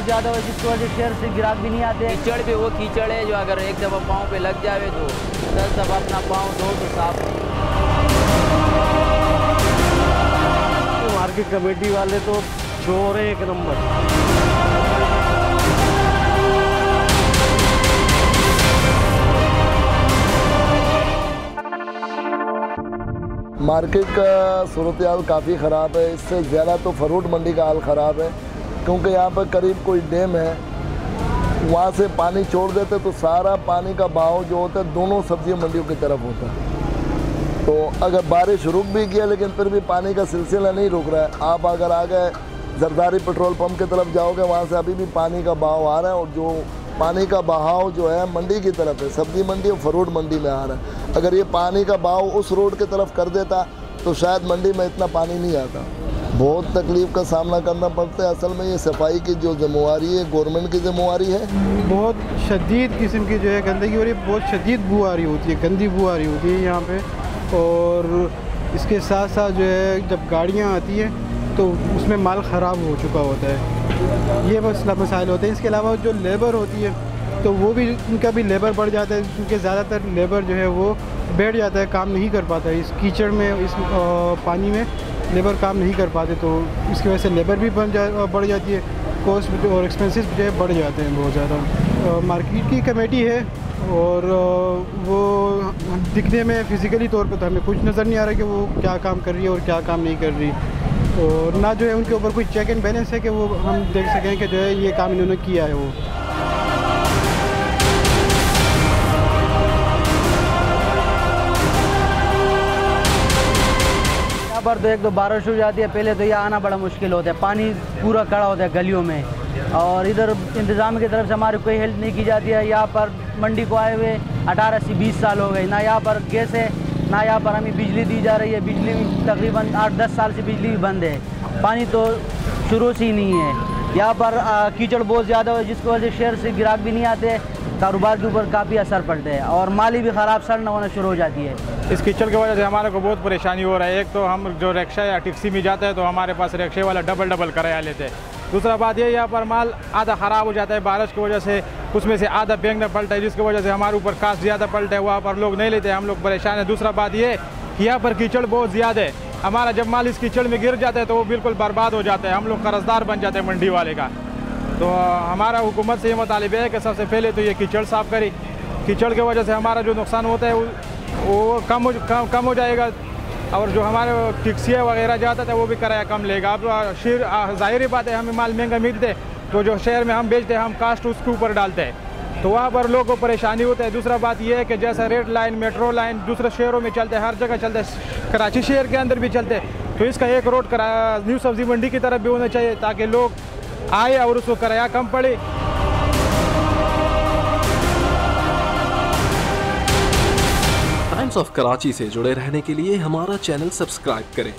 बहुत ज़्यादा है जिसकी वजह से शहर से ग्राहक भी नहीं आते कीचड़ भी वो कीचड़ है जो अगर एक दफ़ा पाँव पे लग जावे तो दस दफ़ा अपना पाँव धो तो साफ़ मार्केट कमेटी वाले तो चोर है एक नंबर। मार्केट का सूरत हाल काफ़ी ख़राब है इससे ज़्यादा तो फरूट मंडी का हाल ख़राब है। क्योंकि यहाँ पर करीब कोई डैम है, वहाँ से पानी छोड़ देते तो सारा पानी का बहाव जो होता है, दोनों सब्ज़ी मंडियों की तरफ़ होता है। तो अगर बारिश रुक भी गया, लेकिन फिर भी पानी का सिलसिला नहीं रुक रहा है। आप अगर आ गए जरदारी पेट्रोल पंप की तरफ़ जाओगे, वहाँ से अभी भी पानी का बहाव आ रहा है और जो पानी का बहाव जो है, मंडी की तरफ़ है। सब्ज़ी मंडी और फ्रूट मंडी में आ रहा है। अगर ये पानी का बहाव उस रोड की तरफ़ कर देता तो शायद मंडी में इतना पानी नहीं आता। बहुत तकलीफ़ का सामना करना पड़ता है असल में ये सफ़ाई की जो जिम्मेवारी है गवर्नमेंट की जिम्मेवारी है। बहुत शदीद किस्म की जो है गंदगी हो रही है, बहुत शदीद बू आ रही होती है, गंदी बू आ रही होती है यहाँ पे। और इसके साथ साथ जो है जब गाड़ियाँ आती हैं तो उसमें माल ख़राब हो चुका होता है। ये मसला मसाइल होते हैं। इसके अलावा जो लेबर होती है तो वो भी उनका भी लेबर बढ़ जाता है। क्योंकि ज़्यादातर लेबर जो है वो बैठ जाता है, काम नहीं कर पाता है। इस कीचड़ में, इस पानी में लेबर काम नहीं कर पाते तो इसकी वजह से लेबर भी बन जा बढ़ जाती है कॉस्ट और एक्सपेंसेस जो है बढ़ जाते हैं बहुत ज़्यादा। मार्केट की कमेटी है और वो दिखने में फ़िज़िकली तौर पर तो हमें कुछ नज़र नहीं आ रहा कि वो क्या काम कर रही है और क्या काम नहीं कर रही। और ना जो है उनके ऊपर कोई चेक एंड बैलेंस है कि वो हम देख सकें कि जो है ये काम इन्होंने किया है वो। पर तो एक तो बारिश हो जाती है, पहले तो यहाँ आना बड़ा मुश्किल होता है। पानी पूरा खड़ा होता है गलियों में। और इधर इंतज़ाम की तरफ़ से हमारी कोई हेल्प नहीं की जाती है। यहाँ पर मंडी को आए हुए अठारह से बीस साल हो गए। ना यहाँ पर गैस है, ना यहाँ पर हमें बिजली दी जा रही है। बिजली तकरीबन आठ दस साल से बिजली बंद है। पानी तो शुरू से ही नहीं है। यहाँ पर कीचड़ बहुत ज़्यादा हो, जिसकी वजह से शहर से ग्राहक भी नहीं आते। कारोबार के ऊपर काफ़ी असर पड़ता है और माली भी ख़राब सड़ना होना शुरू हो जाती है। इस कीचड़ की वजह से हमारे को बहुत परेशानी हो रहा है। एक तो हम जो रिक्शा या टैक्सी में जाते हैं तो हमारे पास रिक्शे वाला डबल डबल कराया लेते हैं। दूसरा बात ये, यहाँ पर माल आधा ख़राब हो जाता है बारिश की वजह से, उसमें से आधा फेंकना पलटा है, जिसकी वजह से हमारे ऊपर कास्ट ज़्यादा पलटा है, वहाँ पर लोग नहीं लेते, हम लोग परेशान हैं। दूसरा बात ये कि यहाँ पर कीचड़ बहुत ज़्यादा है। हमारा जब माल इस कीचड़ में गिर जाता है तो वो बिल्कुल बर्बाद हो जाता है, हम लोग कर्जदार बन जाते हैं मंडी वाले का। तो हमारा हुकूमत से ये मुतालिब है कि सबसे पहले तो ये कीचड़ साफ़ करी। कीचड़ की वजह से हमारा जो नुकसान होता है वो कम हो कम, कम हो जाएगा और जो हमारे टैक्सियाँ वगैरह जाता था वो भी किराया कम लेगा। अब शेर ज़ाहिर बात है हमें माल महँगा मिलते तो जो शहर में हम बेचते हैं हम कास्ट उसके ऊपर डालते हैं। तो वहाँ पर लोगों को परेशानी होता है। दूसरा बात यह है कि जैसा रेड लाइन मेट्रो लाइन दूसरे शहरों में चलते हैं हर जगह चलते हैं कराची शहर के अंदर भी चलते हैं तो इसका एक रोड करा न्यू सब्ज़ी मंडी की तरफ़ भी होना चाहिए ताकि लोग आए और उसको किराया कम पड़े टाइम्स ऑफ़ कराची से जुड़े रहने के लिए हमारा चैनल सब्सक्राइब करें।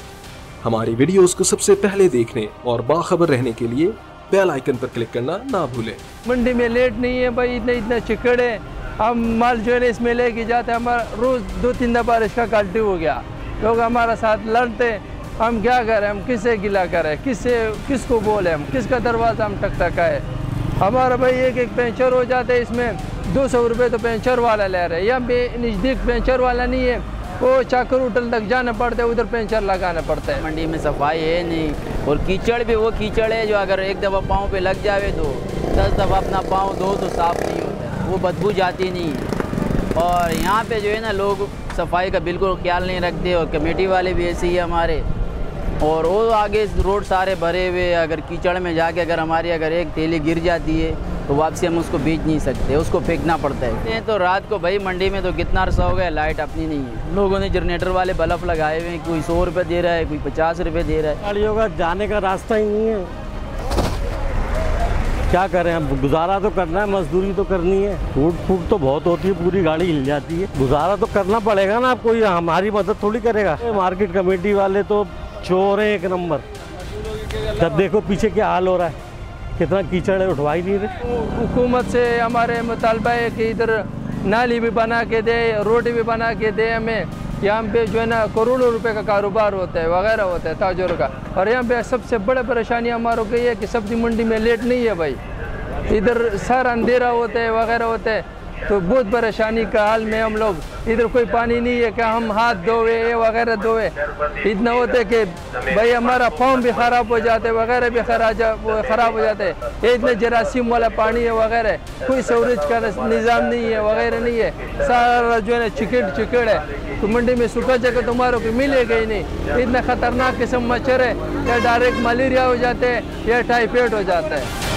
हमारी वीडियोस को सबसे पहले देखने और बाखबर रहने के लिए बेल आइकन पर क्लिक करना ना भूलें। मंडी में लेट नहीं है भाई इतने इतने चिकड़ है। हम माल जो है इसमें लेके जाते हैं हमारा रोज़ दो तीन दफ़ा इसका काल्टी हो गया। लोग हमारा साथ लड़ते हम क्या करें? हम किससे गिला करें? किससे किसको बोले? हम किसका दरवाज़ा हम टकटकाए हमारा भाई एक एक पेंचर हो जाता है इसमें। दो सौ रुपये तो पेंचर वाला ले रहे हैं। पे नज़दीक पेंचर वाला नहीं है। वो चाकर उठल तक जाना पड़ता है, उधर पेंचर लगाना पड़ता है। मंडी में सफ़ाई है नहीं। और कीचड़ भी, वो कीचड़ है जो अगर एक दफ़ा पाँव पे लग जावे तो दस दफ़ा अपना पाँव दो तो साफ़ नहीं होता वो बदबू जाती नहीं है। और यहाँ पे जो है ना, लोग सफ़ाई का बिल्कुल ख्याल नहीं रखते और कमेटी वाले भी ऐसे है हमारे। और वो आगे रोड सारे भरे हुए अगर कीचड़ में जाके अगर हमारी अगर एक थैली गिर जाती है तो वापसी हम उसको बेच नहीं सकते, उसको फेंकना पड़ता है। तो रात को भाई मंडी में तो कितना अरसा हो गया, लाइट अपनी नहीं है। लोगों ने जनरेटर वाले बल्ब लगाए हुए हैं, कोई सौ रुपये दे रहा है, कोई पचास रुपये दे रहा है। गाड़ियों का जाने का रास्ता ही नहीं है। क्या करें, अब गुजारा तो करना है, मजदूरी तो करनी है। फूट फूट तो बहुत होती है, पूरी गाड़ी हिल जाती है। गुजारा तो करना पड़ेगा ना कोई हमारी मदद थोड़ी करेगा। मार्केट कमेटी वाले तो चोर है एक नंबर। जब देखो पीछे क्या हाल हो रहा है। कितना कीचड़ है, उठवा ही नहीं रहे। हुकूमत से हमारे मुतालबा है कि इधर नाली भी बना के दे, रोड भी बना के दे हमें। यहाँ पे जो है ना, करोड़ों रुपए का कारोबार होता है, वगैरह होता है, ताजरों का। और यहाँ पे सबसे बड़ा परेशानी हमारों की है कि सब्ज़ी मंडी में लेट नहीं है भाई। इधर सर अंधेरा होता है, वगैरह होते हैं। तो बहुत परेशानी का हाल में हम लोग इधर कोई पानी नहीं है कि हम हाथ धोवे वगैरह धोवे? इतना होते कि भाई हमारा फॉर्म भी ख़राब हो जाते, वगैरह भी खराब वो ख़राब हो जाते। ये इतने जरासीम वाला पानी है वगैरह, कोई सवरेज का निज़ाम नहीं है, वगैरह नहीं है। सारा जो है ना चिकड़ चिकड़ है। तो मंडी में सूखा जगह तुम्हारे को मिलेगा ही नहीं। इतना ख़तरनाक किस्म मच्छर है, या डायरेक्ट मलेरिया हो जाते हैं या टाइफाइड हो जाता है।